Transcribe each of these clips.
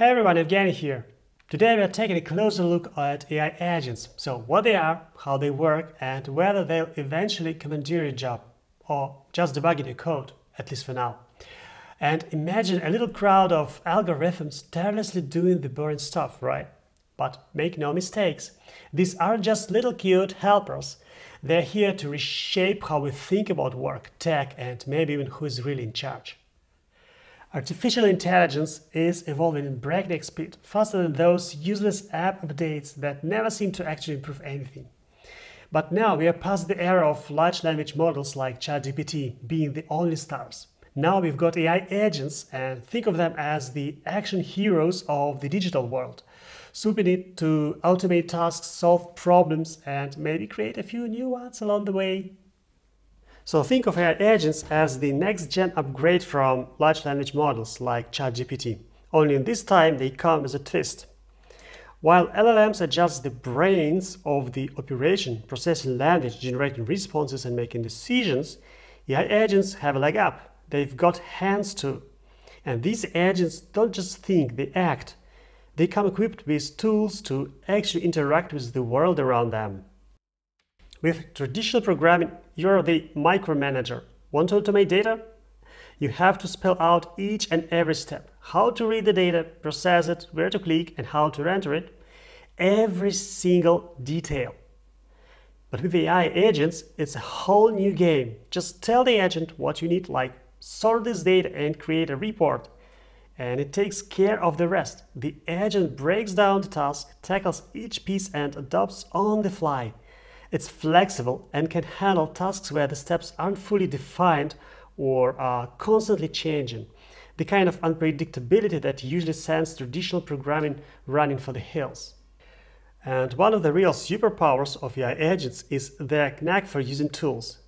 Hey everyone, Evgeny here. Today we are taking a closer look at AI agents. So what they are, how they work, and whether they'll eventually commandeer your job, or just debugging your code, at least for now. And imagine a little crowd of algorithms tirelessly doing the boring stuff, right? But make no mistakes, these aren't just little cute helpers. They're here to reshape how we think about work, tech, and maybe even who is really in charge. Artificial intelligence is evolving in breakneck speed, faster than those useless app updates that never seem to actually improve anything. But now we are past the era of large language models like ChatGPT being the only stars. Now we've got AI agents and think of them as the action heroes of the digital world, swooping in to automate tasks, solve problems, and maybe create a few new ones along the way. So think of AI agents as the next-gen upgrade from large language models like ChatGPT, only in this time they come as a twist. While LLMs are just the brains of the operation, processing language, generating responses and making decisions, AI agents have a leg up. They've got hands too. And these agents don't just think, they act. They come equipped with tools to actually interact with the world around them. With traditional programming, you're the micromanager. Want to automate data? You have to spell out each and every step. How to read the data, process it, where to click, and how to render it. Every single detail. But with AI agents, it's a whole new game. Just tell the agent what you need, like sort this data and create a report. And it takes care of the rest. The agent breaks down the task, tackles each piece, and adopts on the fly. It's flexible and can handle tasks where the steps aren't fully defined or are constantly changing. The kind of unpredictability that usually sends traditional programming running for the hills. And one of the real superpowers of AI agents is their knack for using tools,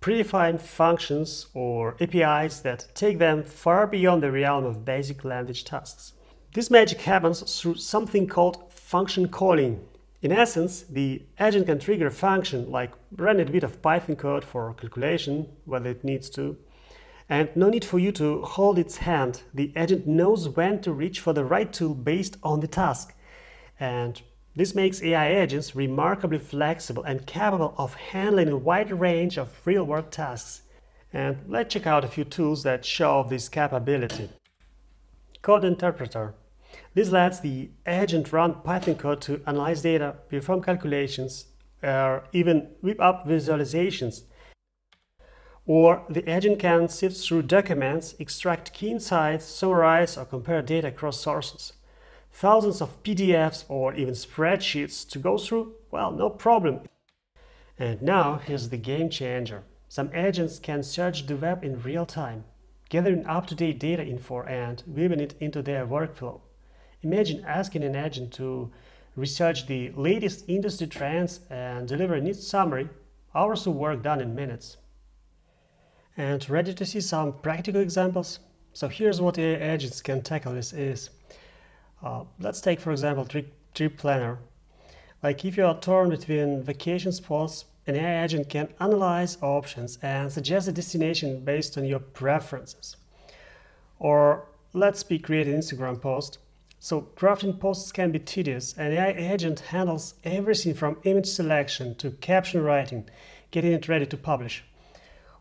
predefined functions or APIs that take them far beyond the realm of basic language tasks. This magic happens through something called function calling, in essence, the agent can trigger a function like run a bit of Python code for calculation, whether it needs to, and no need for you to hold its hand. The agent knows when to reach for the right tool based on the task. And this makes AI agents remarkably flexible and capable of handling a wide range of real-world tasks. And let's check out a few tools that show this capability. Code Interpreter this lets the agent run Python code to analyze data, perform calculations, or even whip up visualizations. Or the agent can sift through documents, extract key insights, summarize or compare data across sources. Thousands of PDFs or even spreadsheets to go through? Well, no problem. And now here's the game changer. Some agents can search the web in real time, gathering up-to-date data info and weaving it into their workflow. Imagine asking an agent to research the latest industry trends and deliver a neat summary, hours of work done in minutes. And ready to see some practical examples? So here's what AI agents can tackle this is. Uh, let's take, for example, trip, trip planner. Like if you are torn between vacation spots, an AI agent can analyze options and suggest a destination based on your preferences. Or let's be create an Instagram post. So crafting posts can be tedious. and AI agent handles everything from image selection to caption writing, getting it ready to publish.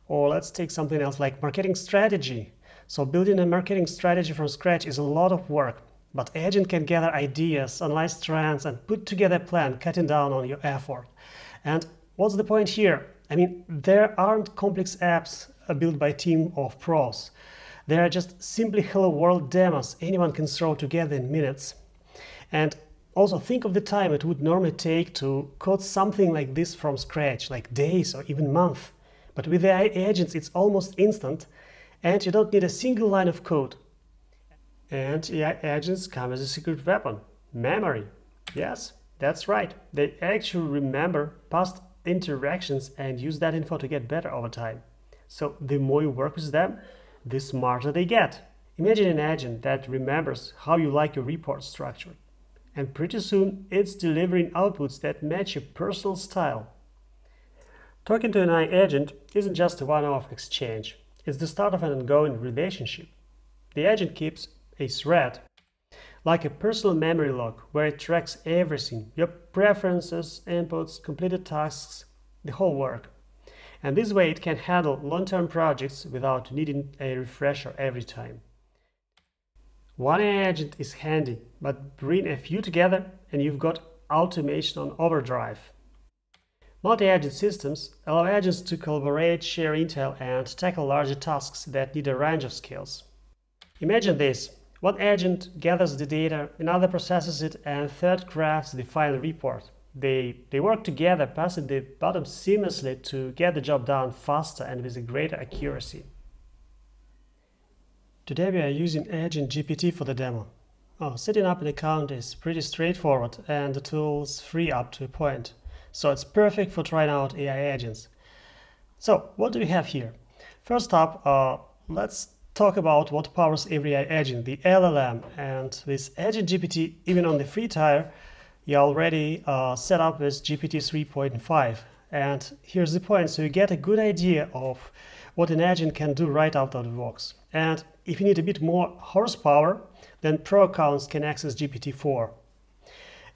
Or let's take something else like marketing strategy. So building a marketing strategy from scratch is a lot of work, but agent can gather ideas, analyze trends, and put together a plan, cutting down on your effort. And what's the point here? I mean, there aren't complex apps uh, built by a team of pros. They are just simply hello world demos anyone can throw together in minutes. And also think of the time it would normally take to code something like this from scratch, like days or even months. But with AI agents, it's almost instant, and you don't need a single line of code. And AI agents come as a secret weapon, memory. Yes, that's right. They actually remember past interactions and use that info to get better over time. So the more you work with them, the smarter they get. Imagine an agent that remembers how you like your report structured. And pretty soon, it's delivering outputs that match your personal style. Talking to an AI agent isn't just a one-off exchange. It's the start of an ongoing relationship. The agent keeps a thread, like a personal memory log where it tracks everything your preferences, inputs, completed tasks, the whole work. And this way it can handle long term projects without needing a refresher every time. One agent is handy, but bring a few together and you've got automation on overdrive. Multi-agent systems allow agents to collaborate, share intel, and tackle larger tasks that need a range of skills. Imagine this. One agent gathers the data, another processes it, and third crafts the final report. They, they work together, passing the bottom seamlessly to get the job done faster and with greater accuracy. Today we are using Agent GPT for the demo. Oh, setting up an account is pretty straightforward and the tool's free up to a point. So it's perfect for trying out AI agents. So what do we have here? First up, uh, let's talk about what powers every AI agent, the LLM. And with Agent GPT, even on the free tier, you're already uh, set up with GPT 3.5. And here's the point, so you get a good idea of what an agent can do right out of the box. And if you need a bit more horsepower, then Pro accounts can access GPT-4.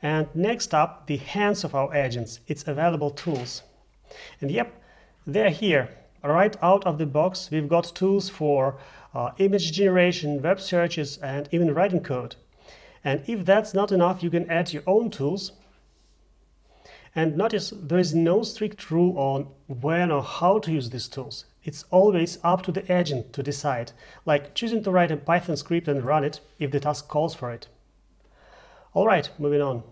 And next up, the hands of our agents, its available tools. And yep, they're here. Right out of the box, we've got tools for uh, image generation, web searches, and even writing code. And if that's not enough, you can add your own tools. And notice there is no strict rule on when or how to use these tools. It's always up to the agent to decide, like choosing to write a Python script and run it if the task calls for it. Alright, moving on.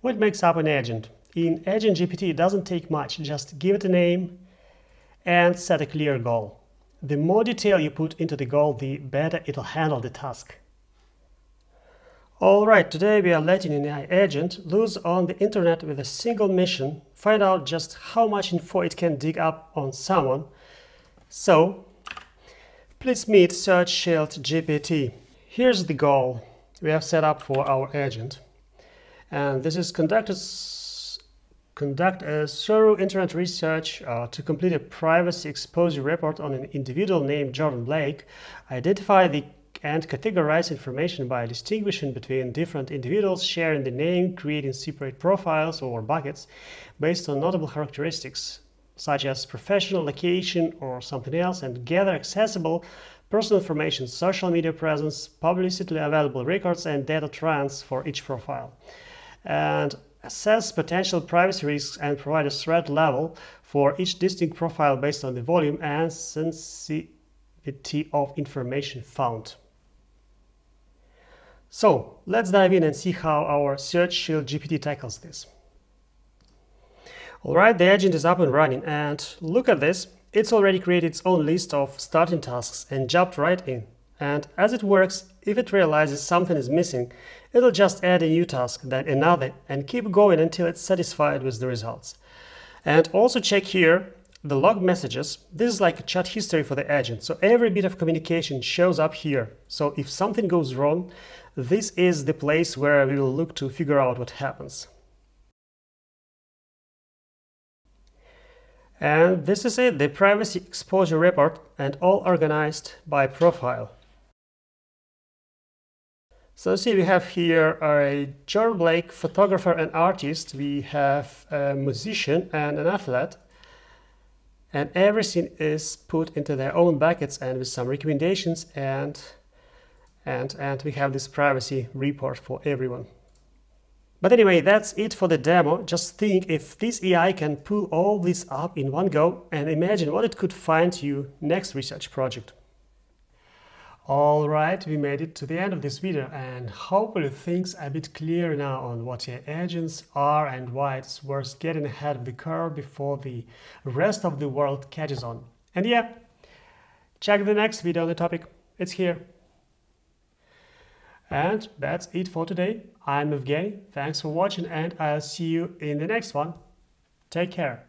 What makes up an agent? In Agent GPT, it doesn't take much, just give it a name and set a clear goal. The more detail you put into the goal, the better it'll handle the task. Alright, today we are letting an AI agent loose on the internet with a single mission, find out just how much info it can dig up on someone. So, please meet Search Shield GPT. Here's the goal we have set up for our agent and this is conducted conduct a thorough internet research uh, to complete a privacy exposure report on an individual named Jordan Blake, identify the and categorize information by distinguishing between different individuals, sharing the name, creating separate profiles or buckets based on notable characteristics such as professional location or something else, and gather accessible personal information, social media presence, publicly available records, and data trends for each profile and assess potential privacy risks and provide a threat level for each distinct profile based on the volume and sensitivity of information found. So let's dive in and see how our Search Shield GPT tackles this. Alright, the agent is up and running and look at this, it's already created its own list of starting tasks and jumped right in. And as it works, if it realizes something is missing, it'll just add a new task, then another, and keep going until it's satisfied with the results. And also check here the log messages. This is like a chat history for the agent, so every bit of communication shows up here. So if something goes wrong, this is the place where we will look to figure out what happens. And this is it, the privacy exposure report and all organized by profile. So see, we have here a John Blake, photographer and artist. We have a musician and an athlete. And everything is put into their own buckets and with some recommendations and, and, and we have this privacy report for everyone. But anyway, that's it for the demo. Just think if this AI can pull all this up in one go and imagine what it could find you next research project. Alright, we made it to the end of this video and hopefully things are a bit clearer now on what your agents are and why it's worth getting ahead of the curve before the rest of the world catches on. And yeah, check the next video on the topic, it's here. And that's it for today. I'm Evgeny, thanks for watching and I'll see you in the next one. Take care.